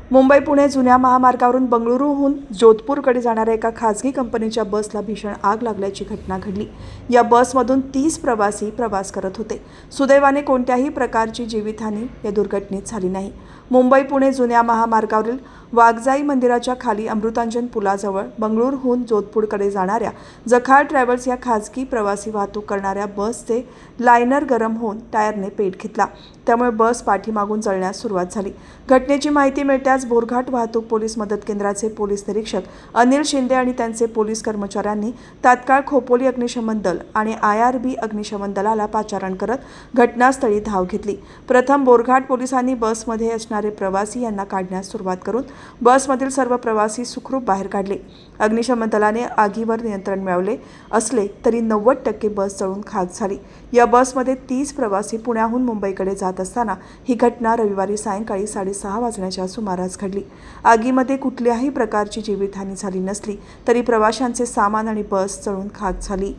मुंबई पुणे जुन्या महामार्गावरून बंगळुरूहून जोधपूरकडे जाणाऱ्या एका खासगी कंपनीच्या बसला भीषण आग लागल्याची घटना घडली. या बसमधून तीस प्रवासी प्रवास करत होते. सुदैवाने कोणत्याही प्रकारची जीवितहानी या दुर्घटनेत झाली नाही. मुंबई पुणे जुन्या महामार्गावरील वाघजाई मंदिराच्या खाली अमृतांजन पुलाजवळ बंगळूरहून जोधपूरकडे जाणाऱ्या जखार ट्रॅव्हल्स या खाजगी प्रवासी वाहतूक करणाऱ्या बसचे लायनर गरम होऊन टायरने पेट घेतला. त्यामुळे बस पाठीमागून जळण्यास सुरुवात झाली. घटनेची माहिती मिळताच बोरघाट वाहतूक पोलीस मदत केंद्राचे पोलीस निरीक्षक अनिल शिंदे आणि त्यांचे पोलीस कर्मचाऱ्यांनी तात्काळ खोपोली अग्निशमन दल आणि आय आर बी अग्निशमन दलाला पाचारण करत घटनास्थळी धाव घेतली. प्रथम बोरघाट पोलिसांनी बसमध्ये असणारे प्रवासी यांना काढण्यास सुरुवात करून बसमधील सर्व प्रवासी सुखरूप बाहेर काढले. अग्निशमन दलाने आगीवर नियंत्रण मिळवले असले तरी नव्वद टक्के बस जळून खाक झाली. या बसमध्ये तीस प्रवासी पुण्याहून मुंबईकडे जात असताना ही घटना रविवारी सायंकाळी साडेसहा वाजण्याच्या सुमारास घडली. आगीमध्ये कुठल्याही प्रकारची जीवितहानी झाली नसली तरी प्रवाशांचे सामान आणि बस जळून खाक झाली.